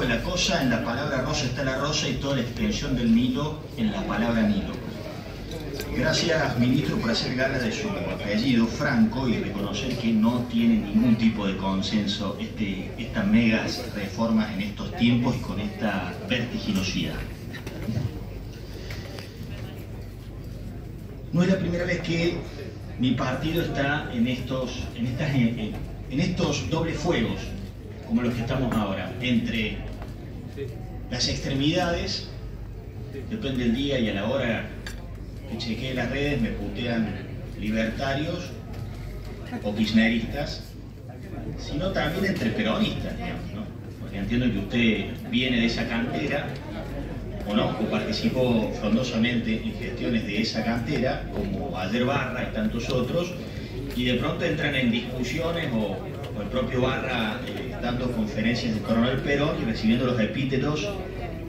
de la cosa, en la palabra rosa está la rosa y toda la extensión del Nilo en la palabra Nilo. Gracias, ministro, por hacer gala de su apellido franco y reconocer que no tiene ningún tipo de consenso este, estas megas reformas en estos tiempos y con esta vertiginosidad. No es la primera vez que mi partido está en estos, en, en estos dobles fuegos, como los que estamos ahora, entre las extremidades, depende del día y a la hora. Que chequee las redes, me putean libertarios o kirchneristas, sino también entre peronistas, digamos, ¿no? porque entiendo que usted viene de esa cantera, o no, o participó frondosamente en gestiones de esa cantera, como Ayer Barra y tantos otros, y de pronto entran en discusiones o, el propio Barra eh, dando conferencias de Coronel Perón y recibiendo los epítetos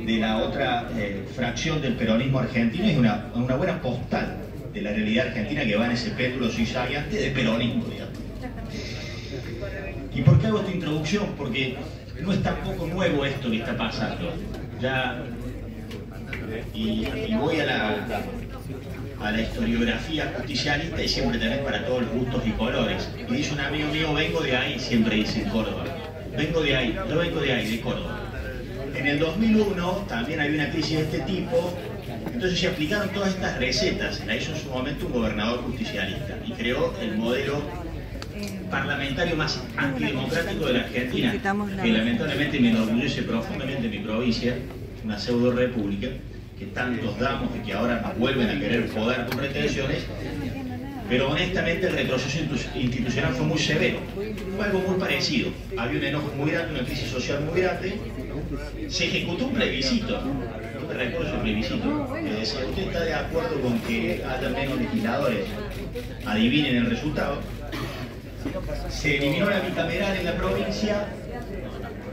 de la otra eh, fracción del peronismo argentino y una, una buena postal de la realidad argentina que va en ese péndulo zigzagueante de peronismo. ¿Y por qué hago esta introducción? Porque no es tampoco nuevo esto que está pasando. Ya, y voy a la, a la historiografía justicialista y siempre tenés para todos los gustos y colores. Y dice un amigo mío, vengo de ahí, siempre dice en Córdoba. Vengo de ahí, yo vengo de ahí, de Córdoba. En el 2001 también había una crisis de este tipo, entonces se aplicaron todas estas recetas, la hizo en su momento un gobernador justicialista y creó el modelo parlamentario más antidemocrático de la Argentina, que lamentablemente me enorgullece profundamente mi provincia, una pseudo república, que tantos damos y que ahora nos vuelven a querer joder con retenciones, pero honestamente el retroceso institucional fue muy severo. Fue algo muy parecido. Había un enojo muy grande, una crisis social muy grande. Se ejecutó un plebiscito. Yo me recuerdo ese plebiscito. Que decía, ¿usted está de acuerdo con que haya menos legisladores? Adivinen el resultado. Se eliminó la bicameral en la provincia.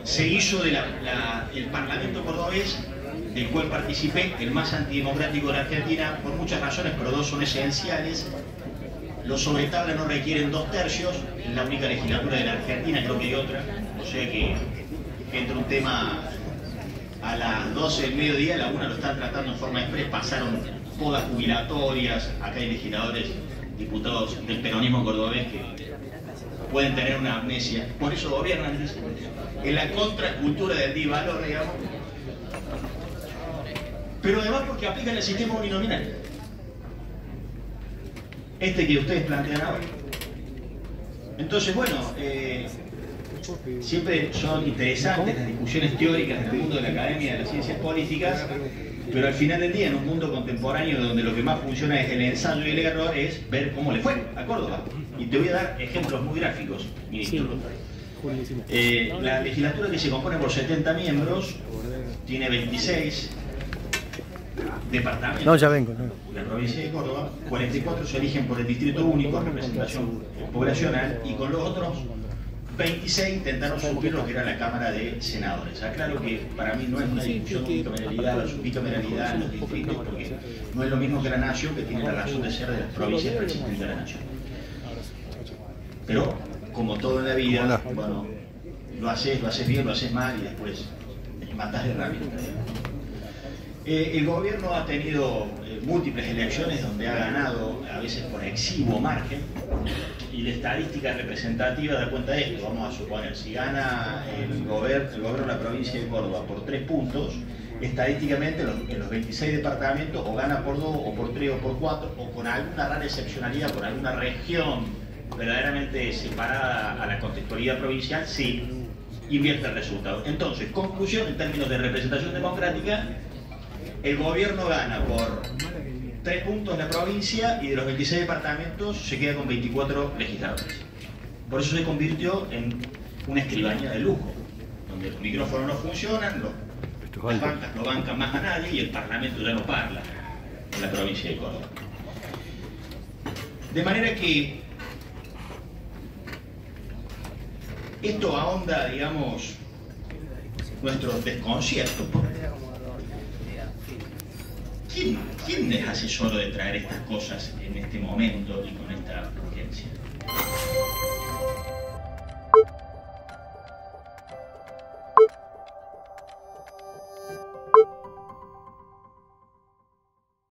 Se hizo de el Parlamento cordobés del cual participé, el más antidemocrático de la Argentina, por muchas razones, pero dos son esenciales. Los sobretablas no requieren dos tercios, es la única legislatura de la Argentina, creo que hay otra, o sea que, que entra un tema a las 12 del mediodía, la una lo están tratando en forma express, pasaron todas jubilatorias, acá hay legisladores, diputados del peronismo cordobés que pueden tener una amnesia, por eso gobiernan en la contracultura del divalor, digamos, pero además porque aplican el sistema uninominal. Este que ustedes plantean ahora. Entonces, bueno, eh, siempre son interesantes las discusiones teóricas del mundo de la academia de las ciencias políticas, pero al final del día, en un mundo contemporáneo donde lo que más funciona es el ensayo y el error, es ver cómo le fue a Córdoba. Y te voy a dar ejemplos muy gráficos, ministro. Eh, la legislatura que se compone por 70 miembros tiene 26 departamentos. No, ya vengo. No. La provincia de Córdoba, 44 se eligen por el distrito único, representación poblacional, y con los otros 26 intentaron suplir lo que era la Cámara de Senadores. Aclaro que para mí no es una discusión de bicameralidad o subbicameralidad en los distritos, porque no es lo mismo que la nación, que tiene la razón de ser de las provincias precisamente de la nación. Pero, como todo en la vida, bueno, lo haces, lo haces bien, lo haces mal y después matas de herramientas. Eh, el gobierno ha tenido eh, múltiples elecciones donde ha ganado, a veces por exiguo margen, y la estadística representativa da cuenta de esto. Vamos a suponer, si gana el, gober el gobierno de la provincia de Córdoba por tres puntos, estadísticamente en los 26 departamentos o gana por dos, o por tres, o por cuatro, o con alguna rara excepcionalidad, por alguna región verdaderamente separada a la contextualidad provincial, sí, invierte el resultado. Entonces, conclusión en términos de representación democrática, el gobierno gana por tres puntos en la provincia y de los 26 departamentos se queda con 24 legisladores. Por eso se convirtió en una escribanía de lujo, donde los micrófonos no funcionan, los, las bancas no bancan más a nadie y el parlamento ya no parla en la provincia de Córdoba. De manera que esto ahonda, digamos, nuestro desconcierto. ¿Quién, ¿Quién es asesor de traer estas cosas en este momento y con esta urgencia?